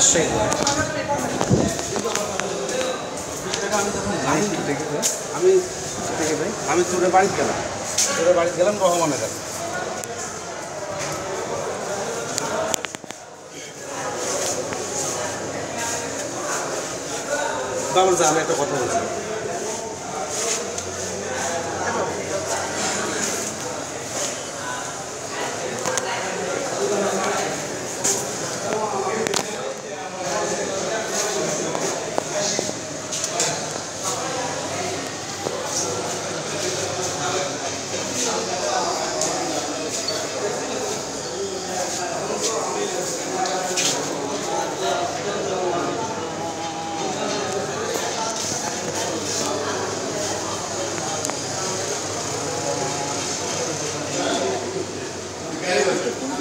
রাজশাহী আমি আমি তোরে বাড়িতে গেলাম তোরে বাড়িতে গেলাম রহমানের কাছে যা আমি একটা কথা বলছি। Gracias.